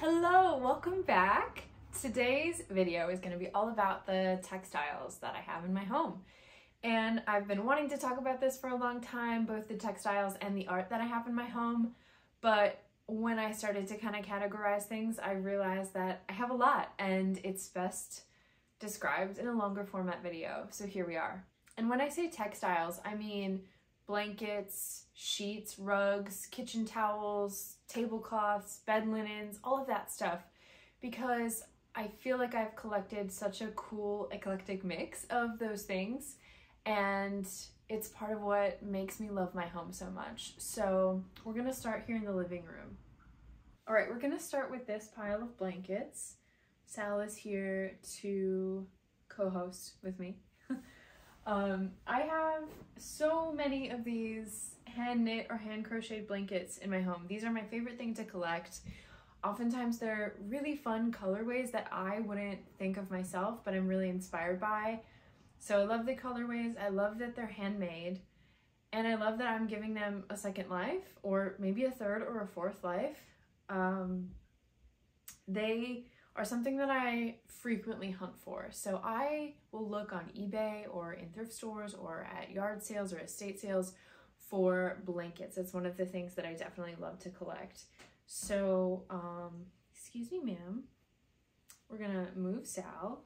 Hello, welcome back. Today's video is going to be all about the textiles that I have in my home. And I've been wanting to talk about this for a long time, both the textiles and the art that I have in my home. But when I started to kind of categorize things, I realized that I have a lot and it's best described in a longer format video. So here we are. And when I say textiles, I mean blankets, sheets, rugs, kitchen towels, tablecloths, bed linens, all of that stuff. Because I feel like I've collected such a cool eclectic mix of those things and it's part of what makes me love my home so much. So we're gonna start here in the living room. All right, we're gonna start with this pile of blankets. Sal is here to co-host with me. um, I have so many of these hand knit or hand crocheted blankets in my home. These are my favorite thing to collect. Oftentimes they're really fun colorways that I wouldn't think of myself, but I'm really inspired by. So I love the colorways. I love that they're handmade. And I love that I'm giving them a second life or maybe a third or a fourth life. Um, they are something that I frequently hunt for. So I will look on eBay or in thrift stores or at yard sales or estate sales for blankets. It's one of the things that I definitely love to collect. So, um, excuse me, ma'am. We're gonna move Sal.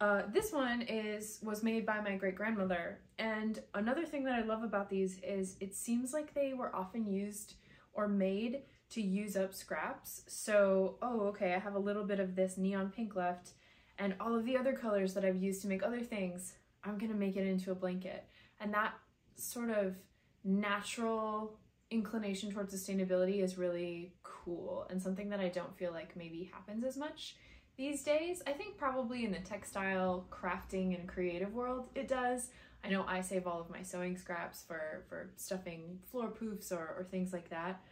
Uh, this one is was made by my great grandmother, and another thing that I love about these is it seems like they were often used or made to use up scraps. So, oh, okay, I have a little bit of this neon pink left, and all of the other colors that I've used to make other things, I'm gonna make it into a blanket. And that sort of natural inclination towards sustainability is really cool and something that I don't feel like maybe happens as much these days. I think probably in the textile, crafting, and creative world it does. I know I save all of my sewing scraps for, for stuffing floor poofs or, or things like that.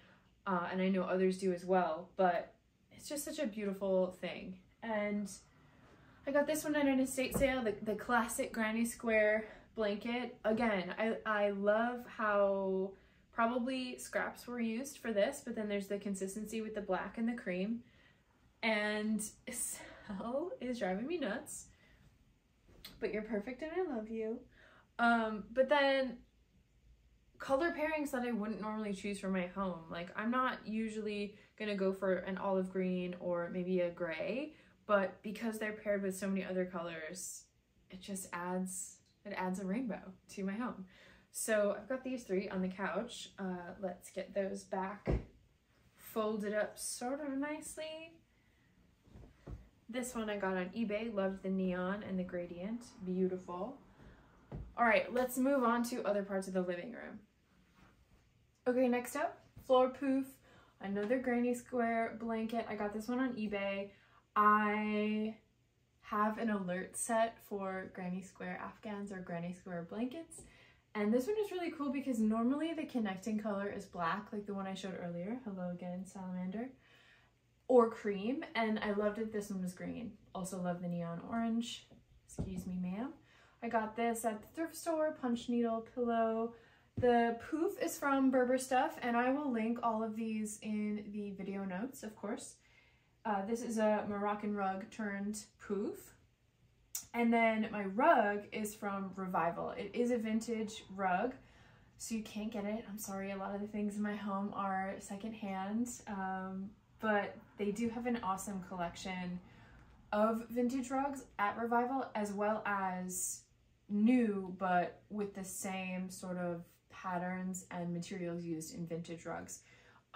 Uh, and I know others do as well, but it's just such a beautiful thing. And I got this one at an estate sale, the, the classic granny square blanket. Again, I, I love how probably scraps were used for this, but then there's the consistency with the black and the cream. And Sal is driving me nuts, but you're perfect and I love you. Um, but then color pairings that I wouldn't normally choose for my home. Like I'm not usually gonna go for an olive green or maybe a gray, but because they're paired with so many other colors, it just adds, it adds a rainbow to my home. So I've got these three on the couch. Uh, let's get those back folded up sort of nicely. This one I got on eBay, loved the neon and the gradient, beautiful. All right, let's move on to other parts of the living room. Okay, next up, Floor Poof, another granny square blanket. I got this one on eBay. I have an alert set for granny square afghans or granny square blankets. And this one is really cool because normally the connecting color is black, like the one I showed earlier. Hello again, salamander. Or cream, and I loved it this one was green. Also love the neon orange. Excuse me, ma'am. I got this at the thrift store, punch needle, pillow, the poof is from Berber Stuff, and I will link all of these in the video notes, of course. Uh, this is a Moroccan rug turned poof. And then my rug is from Revival. It is a vintage rug, so you can't get it. I'm sorry, a lot of the things in my home are secondhand, um, but they do have an awesome collection of vintage rugs at Revival, as well as new, but with the same sort of patterns and materials used in vintage rugs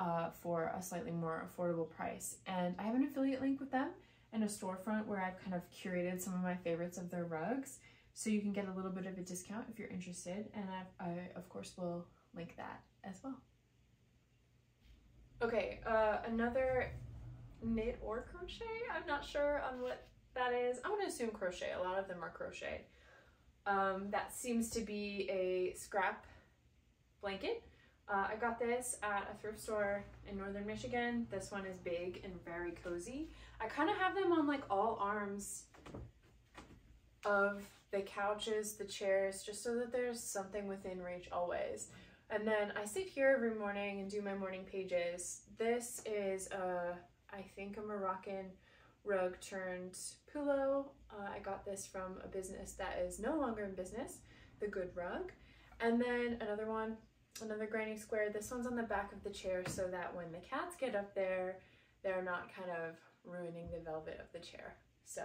uh, for a slightly more affordable price. And I have an affiliate link with them and a storefront where I've kind of curated some of my favorites of their rugs. So you can get a little bit of a discount if you're interested. And I, I of course, will link that as well. Okay, uh, another knit or crochet. I'm not sure on what that is. I'm gonna assume crochet. A lot of them are crochet. Um, that seems to be a scrap blanket. Uh, I got this at a thrift store in northern Michigan. This one is big and very cozy. I kind of have them on like all arms of the couches, the chairs, just so that there's something within reach always. And then I sit here every morning and do my morning pages. This is a, I think a Moroccan rug turned pillow. Uh, I got this from a business that is no longer in business, The Good Rug. And then another one, another granny square. This one's on the back of the chair so that when the cats get up there, they're not kind of ruining the velvet of the chair. So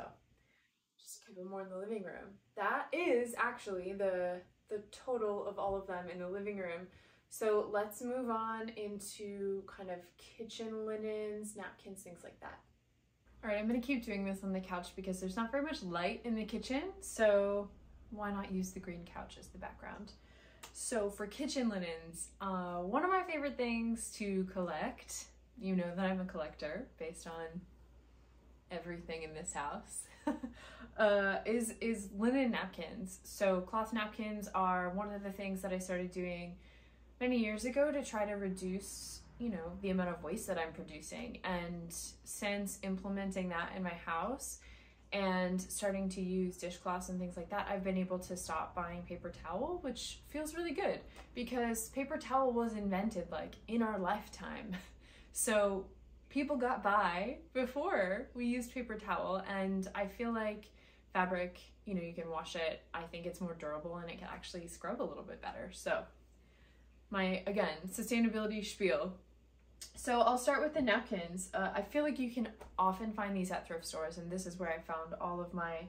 just a couple more in the living room. That is actually the the total of all of them in the living room. So let's move on into kind of kitchen linens, napkins, things like that. All right, I'm gonna keep doing this on the couch because there's not very much light in the kitchen, so why not use the green couch as the background? So for kitchen linens, uh, one of my favorite things to collect, you know that I'm a collector based on everything in this house, uh, is, is linen napkins. So cloth napkins are one of the things that I started doing many years ago to try to reduce you know, the amount of waste that I'm producing. And since implementing that in my house and starting to use dishcloths and things like that, I've been able to stop buying paper towel, which feels really good because paper towel was invented like in our lifetime. So people got by before we used paper towel and I feel like fabric, you know, you can wash it. I think it's more durable and it can actually scrub a little bit better. So my, again, sustainability spiel so I'll start with the napkins. Uh, I feel like you can often find these at thrift stores and this is where I found all of my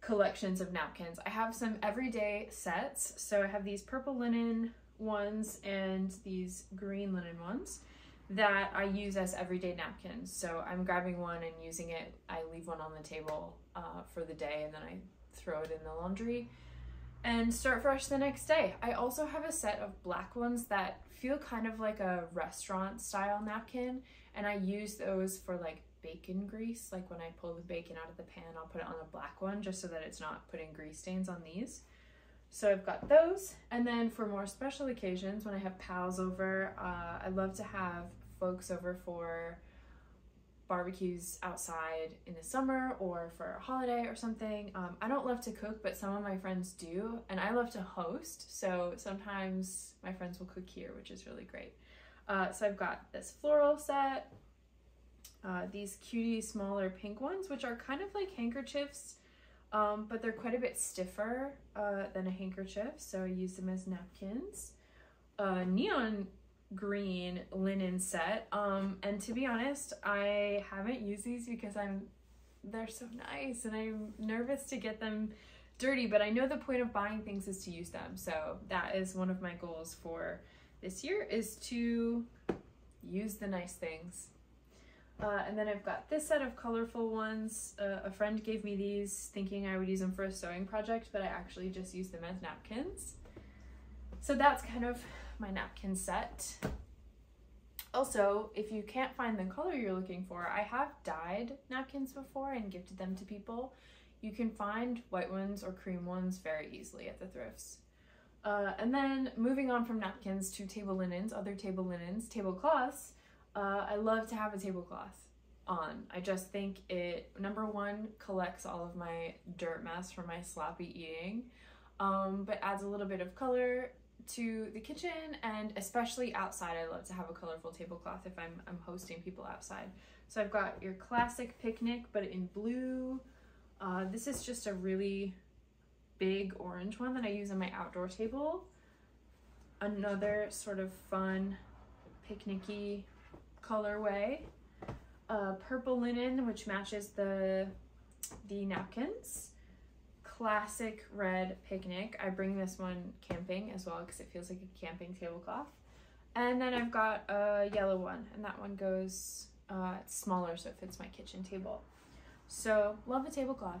collections of napkins. I have some everyday sets. So I have these purple linen ones and these green linen ones that I use as everyday napkins. So I'm grabbing one and using it. I leave one on the table uh, for the day and then I throw it in the laundry and start fresh the next day. I also have a set of black ones that feel kind of like a restaurant style napkin and I use those for like bacon grease like when I pull the bacon out of the pan I'll put it on a black one just so that it's not putting grease stains on these so I've got those and then for more special occasions when I have pals over uh, I love to have folks over for barbecues outside in the summer or for a holiday or something. Um, I don't love to cook, but some of my friends do, and I love to host. So sometimes my friends will cook here, which is really great. Uh, so I've got this floral set, uh, these cutie smaller pink ones, which are kind of like handkerchiefs, um, but they're quite a bit stiffer uh, than a handkerchief. So I use them as napkins. Uh, neon green linen set. Um, and to be honest, I haven't used these because I'm they're so nice and I'm nervous to get them dirty, but I know the point of buying things is to use them. So that is one of my goals for this year is to use the nice things. Uh, and then I've got this set of colorful ones. Uh, a friend gave me these thinking I would use them for a sewing project, but I actually just use them as napkins. So that's kind of my napkin set. Also, if you can't find the color you're looking for, I have dyed napkins before and gifted them to people. You can find white ones or cream ones very easily at the thrifts. Uh, and then moving on from napkins to table linens, other table linens, tablecloths, uh, I love to have a tablecloth on. I just think it, number one, collects all of my dirt mess from my sloppy eating, um, but adds a little bit of color to the kitchen and especially outside I love to have a colorful tablecloth if I'm, I'm hosting people outside. So I've got your classic picnic but in blue. Uh, this is just a really big orange one that I use on my outdoor table. Another sort of fun picnicky colorway. Uh, purple linen which matches the the napkins classic red picnic. I bring this one camping as well because it feels like a camping tablecloth. And then I've got a yellow one and that one goes uh, smaller so it fits my kitchen table. So love a tablecloth.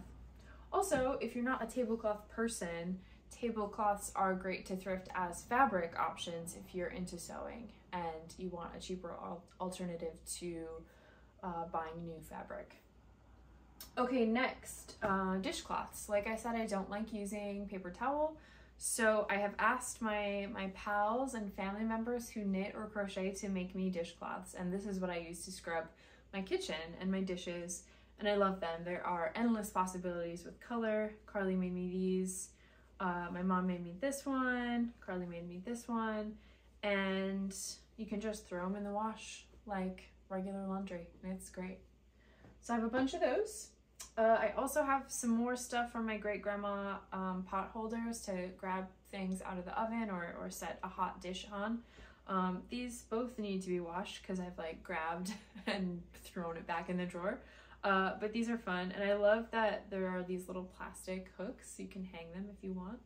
Also, if you're not a tablecloth person, tablecloths are great to thrift as fabric options if you're into sewing and you want a cheaper al alternative to uh, buying new fabric. Okay, next, uh, dishcloths. Like I said, I don't like using paper towel. So I have asked my, my pals and family members who knit or crochet to make me dishcloths. And this is what I use to scrub my kitchen and my dishes. And I love them. There are endless possibilities with color. Carly made me these. Uh, my mom made me this one. Carly made me this one. And you can just throw them in the wash like regular laundry and it's great. So I have a bunch of those. Uh, I also have some more stuff from my great grandma um, pot holders to grab things out of the oven or, or set a hot dish on. Um, these both need to be washed because I've like grabbed and thrown it back in the drawer. Uh, but these are fun and I love that there are these little plastic hooks. You can hang them if you want.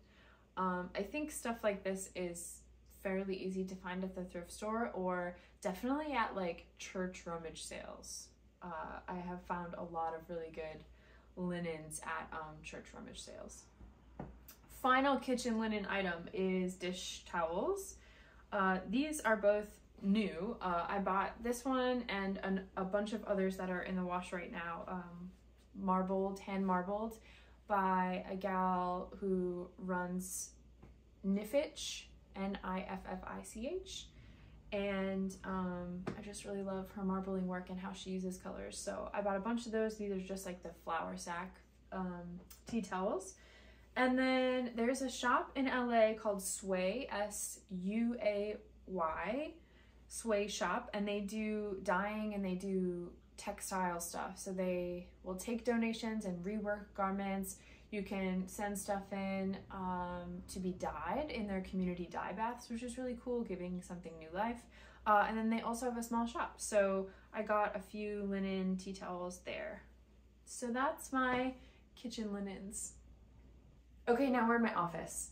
Um, I think stuff like this is fairly easy to find at the thrift store or definitely at like church rummage sales. Uh, I have found a lot of really good linens at um, church rummage sales. Final kitchen linen item is dish towels. Uh, these are both new. Uh, I bought this one and an, a bunch of others that are in the wash right now. Um, marbled, hand marbled by a gal who runs Niffich, N-I-F-F-I-C-H. And um, I just really love her marbling work and how she uses colors. So I bought a bunch of those. These are just like the flour sack um, tea towels. And then there's a shop in LA called Suay, S-U-A-Y, Suay Shop, and they do dyeing and they do textile stuff. So they will take donations and rework garments. You can send stuff in um, to be dyed in their community dye baths, which is really cool, giving something new life. Uh, and then they also have a small shop. So I got a few linen tea towels there. So that's my kitchen linens. Okay, now we're in my office.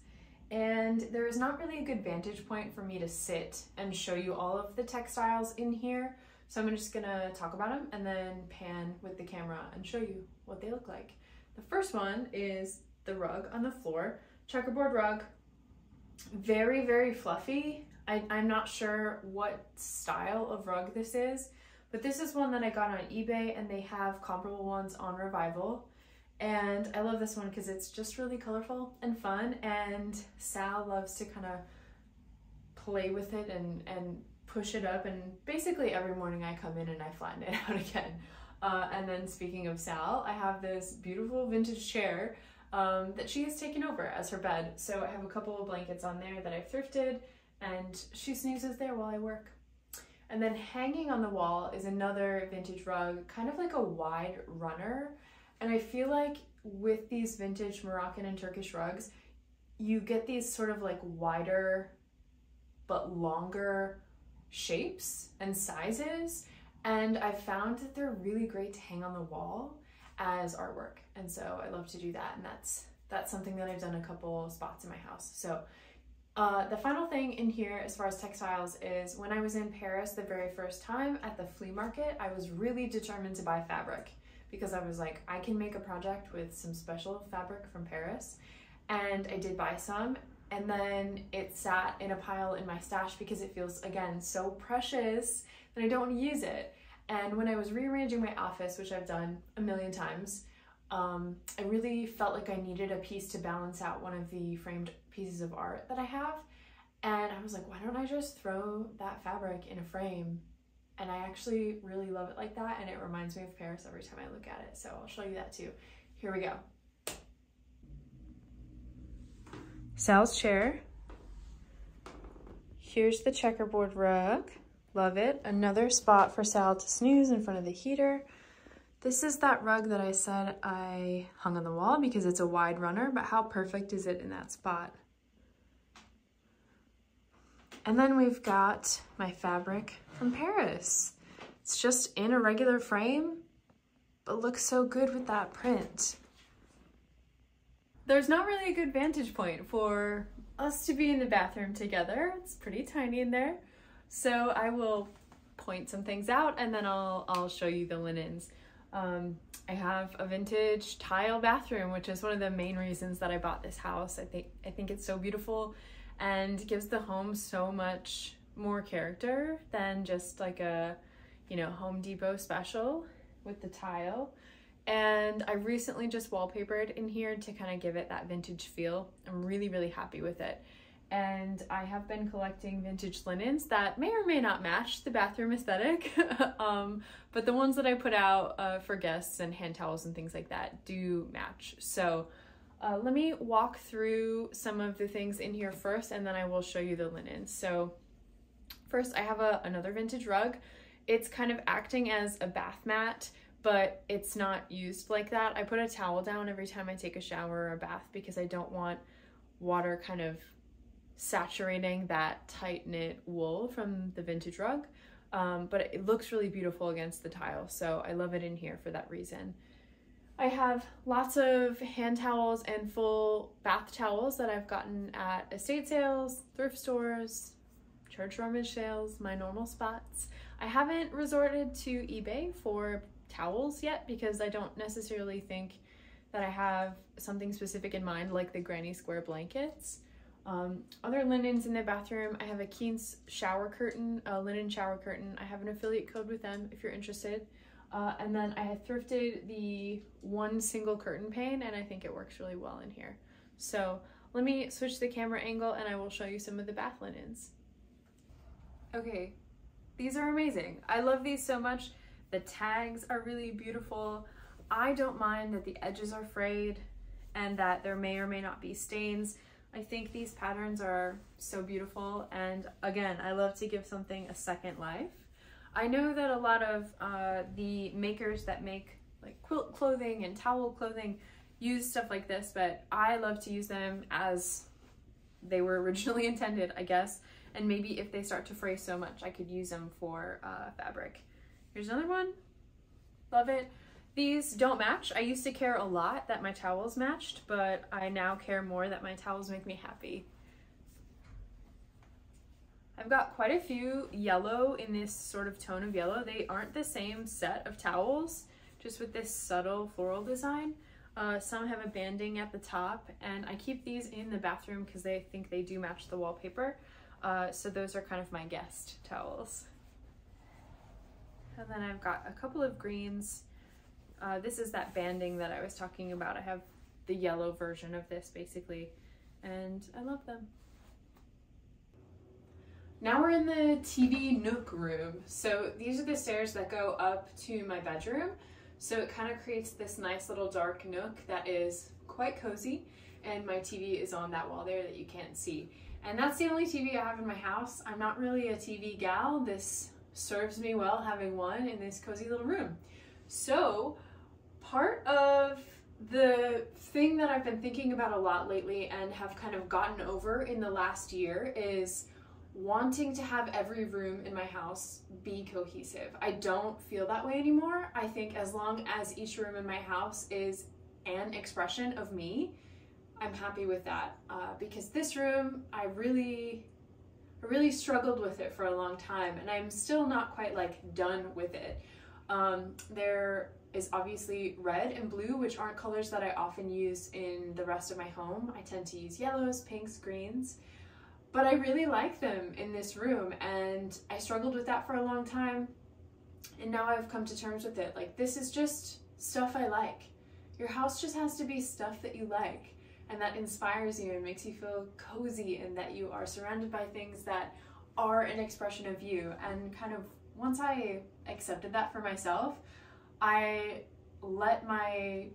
And there is not really a good vantage point for me to sit and show you all of the textiles in here. So I'm just gonna talk about them and then pan with the camera and show you what they look like. The first one is the rug on the floor, checkerboard rug, very, very fluffy. I, I'm not sure what style of rug this is, but this is one that I got on eBay and they have comparable ones on Revival. And I love this one because it's just really colorful and fun. And Sal loves to kind of play with it and, and push it up. And basically every morning I come in and I flatten it out again. Uh, and then speaking of Sal, I have this beautiful vintage chair um, that she has taken over as her bed. So I have a couple of blankets on there that I've thrifted and she snoozes there while I work. And then hanging on the wall is another vintage rug, kind of like a wide runner. And I feel like with these vintage Moroccan and Turkish rugs, you get these sort of like wider but longer shapes and sizes. And I found that they're really great to hang on the wall as artwork. And so I love to do that. And that's that's something that I've done a couple spots in my house. So uh, the final thing in here as far as textiles is when I was in Paris the very first time at the flea market, I was really determined to buy fabric because I was like, I can make a project with some special fabric from Paris. And I did buy some and then it sat in a pile in my stash because it feels, again, so precious that I don't use it. And when I was rearranging my office, which I've done a million times, um, I really felt like I needed a piece to balance out one of the framed pieces of art that I have. And I was like, why don't I just throw that fabric in a frame and I actually really love it like that and it reminds me of Paris every time I look at it. So I'll show you that too. Here we go. Sal's chair. Here's the checkerboard rug. Love it. Another spot for Sal to snooze in front of the heater. This is that rug that I said I hung on the wall because it's a wide runner, but how perfect is it in that spot? And then we've got my fabric from Paris. It's just in a regular frame, but looks so good with that print. There's not really a good vantage point for us to be in the bathroom together. It's pretty tiny in there. So I will point some things out and then I'll, I'll show you the linens. Um, I have a vintage tile bathroom, which is one of the main reasons that I bought this house. I think, I think it's so beautiful and gives the home so much more character than just like a, you know, Home Depot special with the tile. And I recently just wallpapered in here to kind of give it that vintage feel. I'm really, really happy with it. And I have been collecting vintage linens that may or may not match the bathroom aesthetic, um, but the ones that I put out uh, for guests and hand towels and things like that do match. So uh, let me walk through some of the things in here first and then I will show you the linens. So first I have a, another vintage rug. it's kind of acting as a bath mat, but it's not used like that. I put a towel down every time I take a shower or a bath because I don't want water kind of saturating that tight knit wool from the vintage rug. Um, but it looks really beautiful against the tile, so I love it in here for that reason. I have lots of hand towels and full bath towels that I've gotten at estate sales, thrift stores, church rummage sales, my normal spots. I haven't resorted to eBay for towels yet because I don't necessarily think that I have something specific in mind like the granny square blankets. Um, other linens in the bathroom, I have a Quince shower curtain, a linen shower curtain. I have an affiliate code with them if you're interested. Uh, and then I thrifted the one single curtain pane and I think it works really well in here. So let me switch the camera angle and I will show you some of the bath linens. Okay, these are amazing. I love these so much. The tags are really beautiful. I don't mind that the edges are frayed and that there may or may not be stains. I think these patterns are so beautiful and again, I love to give something a second life. I know that a lot of uh, the makers that make like quilt clothing and towel clothing use stuff like this, but I love to use them as they were originally intended, I guess. And maybe if they start to fray so much, I could use them for uh, fabric. Here's another one. Love it. These don't match. I used to care a lot that my towels matched, but I now care more that my towels make me happy. I've got quite a few yellow in this sort of tone of yellow. They aren't the same set of towels, just with this subtle floral design. Uh, some have a banding at the top, and I keep these in the bathroom because they think they do match the wallpaper. Uh, so those are kind of my guest towels. And then I've got a couple of greens. Uh, this is that banding that I was talking about. I have the yellow version of this basically, and I love them. Now we're in the TV nook room. So these are the stairs that go up to my bedroom. So it kind of creates this nice little dark nook that is quite cozy and my TV is on that wall there that you can't see. And that's the only TV I have in my house. I'm not really a TV gal. This serves me well having one in this cozy little room. So part of the thing that I've been thinking about a lot lately and have kind of gotten over in the last year is wanting to have every room in my house be cohesive. I don't feel that way anymore. I think as long as each room in my house is an expression of me, I'm happy with that. Uh, because this room, I really, I really struggled with it for a long time, and I'm still not quite like done with it. Um, there is obviously red and blue, which aren't colors that I often use in the rest of my home. I tend to use yellows, pinks, greens but I really like them in this room and I struggled with that for a long time and now I've come to terms with it. Like this is just stuff I like. Your house just has to be stuff that you like and that inspires you and makes you feel cozy and that you are surrounded by things that are an expression of you and kind of once I accepted that for myself, I let my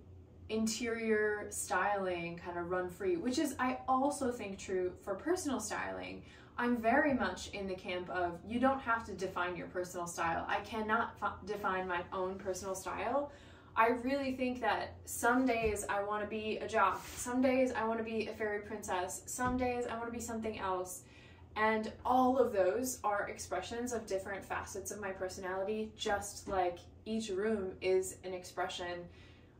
interior styling kind of run free, which is, I also think, true for personal styling. I'm very much in the camp of you don't have to define your personal style. I cannot define my own personal style. I really think that some days I want to be a jock, some days I want to be a fairy princess, some days I want to be something else. And all of those are expressions of different facets of my personality, just like each room is an expression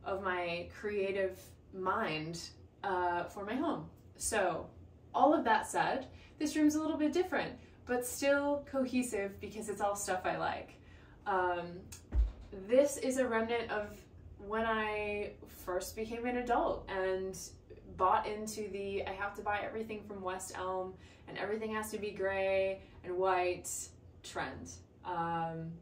of my creative mind uh, for my home. So all of that said, this room's a little bit different, but still cohesive because it's all stuff I like. Um, this is a remnant of when I first became an adult and bought into the I have to buy everything from West Elm and everything has to be gray and white trend. Um,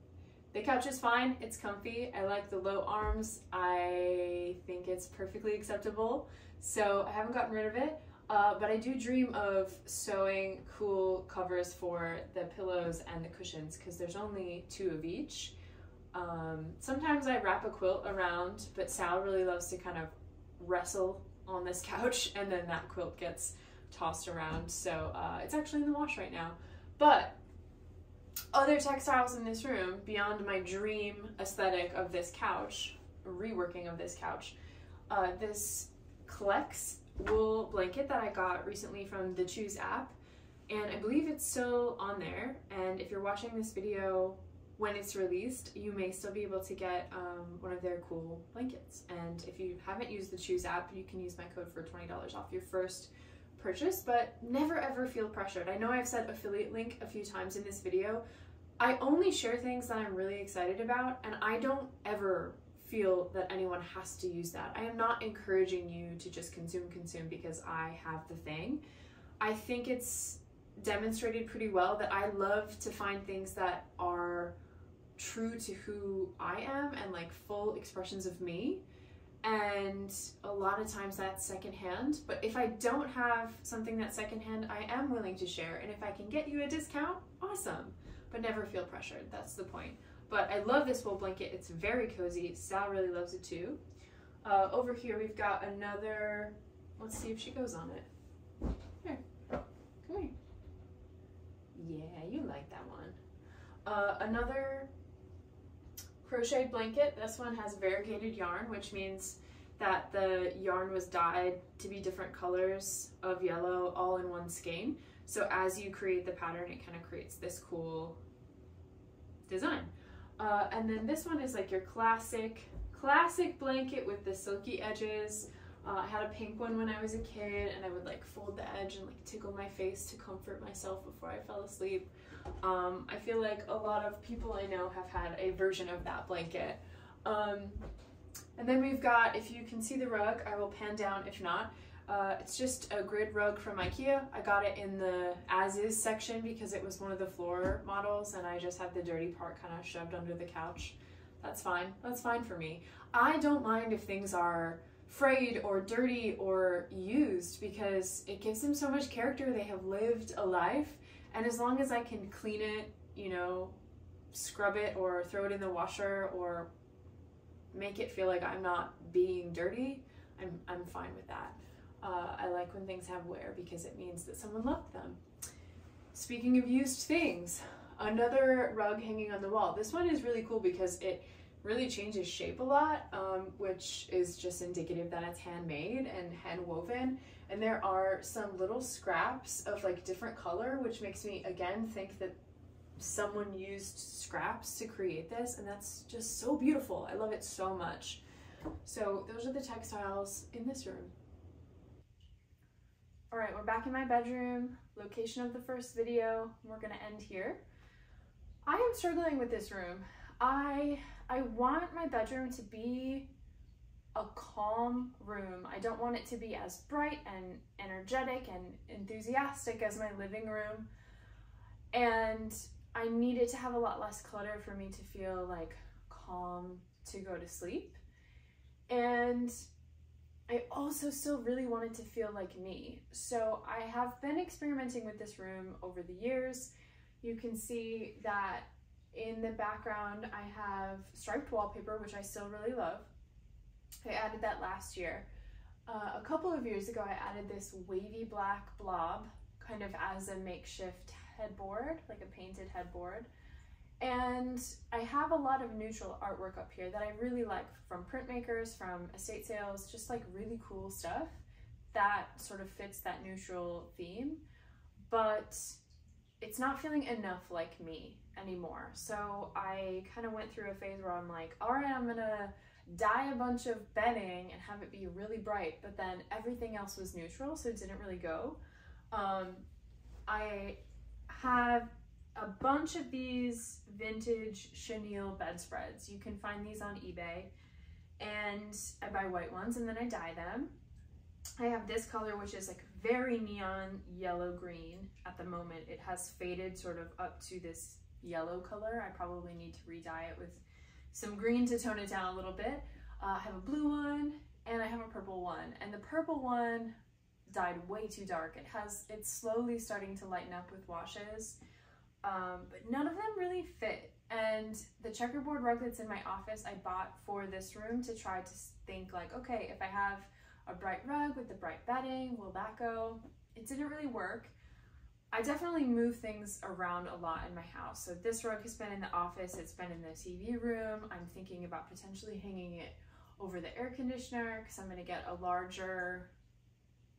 the couch is fine, it's comfy. I like the low arms. I think it's perfectly acceptable. So I haven't gotten rid of it. Uh, but I do dream of sewing cool covers for the pillows and the cushions because there's only two of each. Um, sometimes I wrap a quilt around, but Sal really loves to kind of wrestle on this couch and then that quilt gets tossed around. So uh, it's actually in the wash right now. But other textiles in this room beyond my dream aesthetic of this couch, reworking of this couch. Uh, this Klex wool blanket that I got recently from the Choose app, and I believe it's still on there. And if you're watching this video when it's released, you may still be able to get um, one of their cool blankets. And if you haven't used the Choose app, you can use my code for $20 off your first purchase, but never ever feel pressured. I know I've said affiliate link a few times in this video. I only share things that I'm really excited about, and I don't ever feel that anyone has to use that. I am not encouraging you to just consume, consume because I have the thing. I think it's demonstrated pretty well that I love to find things that are true to who I am and like full expressions of me and a lot of times that's secondhand. But if I don't have something that's secondhand, I am willing to share. And if I can get you a discount, awesome. But never feel pressured. That's the point. But I love this wool blanket. It's very cozy. Sal really loves it too. Uh, over here we've got another. Let's see if she goes on it. Here, come here. Yeah, you like that one. Uh, another crocheted blanket. This one has variegated yarn, which means that the yarn was dyed to be different colors of yellow all in one skein. So as you create the pattern, it kind of creates this cool design. Uh, and then this one is like your classic, classic blanket with the silky edges. Uh, I had a pink one when I was a kid and I would like fold the edge and like tickle my face to comfort myself before I fell asleep. Um, I feel like a lot of people I know have had a version of that blanket. Um, and then we've got, if you can see the rug, I will pan down if not. Uh, it's just a grid rug from Ikea. I got it in the as is section because it was one of the floor models and I just had the dirty part kind of shoved under the couch. That's fine. That's fine for me. I don't mind if things are frayed or dirty or used because it gives them so much character. They have lived a life and as long as I can clean it, you know, scrub it or throw it in the washer or make it feel like I'm not being dirty, I'm, I'm fine with that. Uh, I like when things have wear because it means that someone loved them. Speaking of used things, another rug hanging on the wall. This one is really cool because it really changes shape a lot, um, which is just indicative that it's handmade and hand woven. And there are some little scraps of like different color, which makes me again think that someone used scraps to create this. And that's just so beautiful. I love it so much. So those are the textiles in this room. All right, we're back in my bedroom, location of the first video. We're gonna end here. I am struggling with this room. I I want my bedroom to be a calm room. I don't want it to be as bright and energetic and enthusiastic as my living room. And I need it to have a lot less clutter for me to feel like calm to go to sleep. And I also still really wanted to feel like me. So I have been experimenting with this room over the years. You can see that in the background, I have striped wallpaper, which I still really love. I added that last year. Uh, a couple of years ago, I added this wavy black blob kind of as a makeshift headboard, like a painted headboard. And I have a lot of neutral artwork up here that I really like from printmakers, from estate sales, just like really cool stuff that sort of fits that neutral theme. But it's not feeling enough like me anymore. So I kind of went through a phase where I'm like, all right, I'm gonna dye a bunch of bedding and have it be really bright, but then everything else was neutral, so it didn't really go. Um, I have a bunch of these vintage chenille bedspreads. You can find these on eBay and I buy white ones and then I dye them. I have this color, which is like very neon yellow green at the moment. It has faded sort of up to this yellow color. I probably need to re-dye it with some green to tone it down a little bit. Uh, I have a blue one and I have a purple one. And the purple one dyed way too dark. It has, it's slowly starting to lighten up with washes, um, but none of them really fit. And the checkerboard rug that's in my office, I bought for this room to try to think like, okay, if I have a bright rug with the bright bedding, will that go? It didn't really work. I definitely move things around a lot in my house. So this rug has been in the office, it's been in the TV room. I'm thinking about potentially hanging it over the air conditioner because I'm gonna get a larger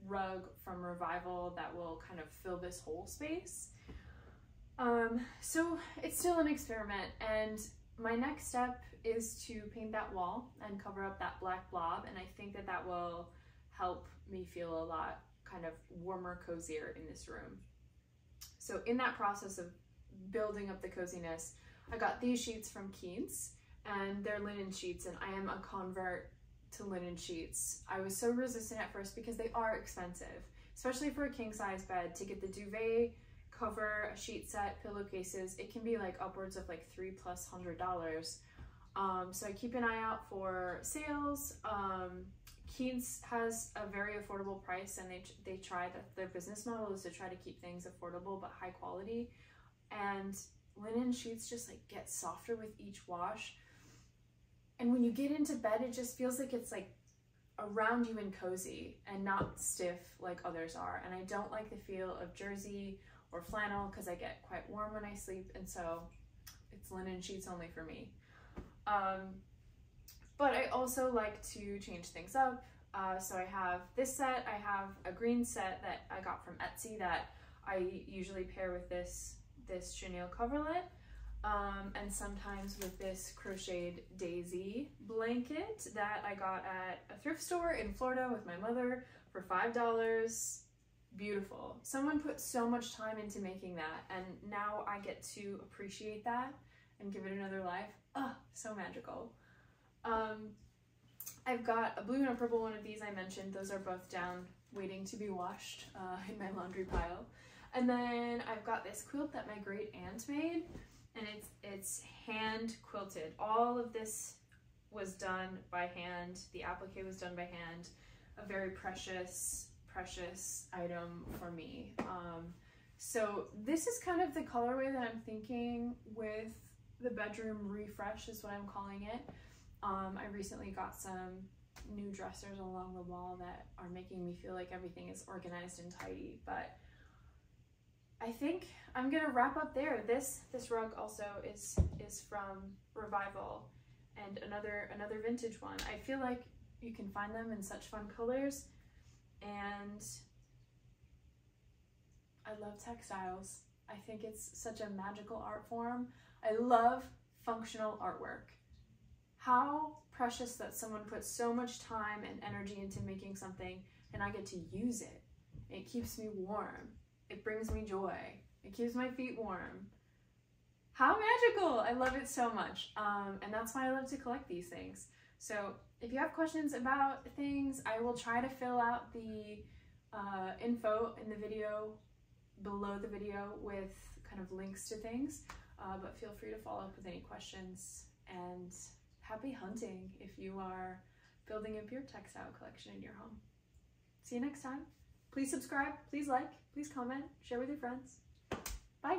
rug from Revival that will kind of fill this whole space. Um, so it's still an experiment and my next step is to paint that wall and cover up that black blob and I think that that will help me feel a lot kind of warmer, cozier in this room. So in that process of building up the coziness, I got these sheets from Quince and they're linen sheets and I am a convert to linen sheets. I was so resistant at first because they are expensive, especially for a king size bed to get the duvet cover, a sheet set, pillowcases, it can be like upwards of like three plus hundred dollars. Um, so I keep an eye out for sales. Um, Quince has a very affordable price and they, they try that their business model is to try to keep things affordable but high quality. And linen sheets just like get softer with each wash. And when you get into bed, it just feels like it's like around you and cozy and not stiff like others are. And I don't like the feel of jersey or flannel because I get quite warm when I sleep. And so it's linen sheets only for me. Um, but I also like to change things up. Uh, so I have this set, I have a green set that I got from Etsy that I usually pair with this, this chenille coverlet. Um, and sometimes with this crocheted daisy blanket that I got at a thrift store in Florida with my mother for $5. Beautiful. Someone put so much time into making that and now I get to appreciate that and give it another life. Oh, so magical. Um, I've got a blue and a purple one of these I mentioned. Those are both down waiting to be washed uh, in my laundry pile. And then I've got this quilt that my great aunt made and it's, it's hand quilted. All of this was done by hand. The applique was done by hand. A very precious, precious item for me. Um, so this is kind of the colorway that I'm thinking with the bedroom refresh is what I'm calling it. Um, I recently got some new dressers along the wall that are making me feel like everything is organized and tidy, but I think I'm gonna wrap up there. This this rug also is is from Revival and another another vintage one. I feel like you can find them in such fun colors and I love textiles. I think it's such a magical art form. I love functional artwork. How precious that someone puts so much time and energy into making something and I get to use it. It keeps me warm. It brings me joy. It keeps my feet warm. How magical! I love it so much. Um, and that's why I love to collect these things. So if you have questions about things, I will try to fill out the uh, info in the video below the video with kind of links to things. Uh, but feel free to follow up with any questions and happy hunting if you are building up your textile collection in your home. See you next time. Please subscribe, please like, please comment, share with your friends. Bye.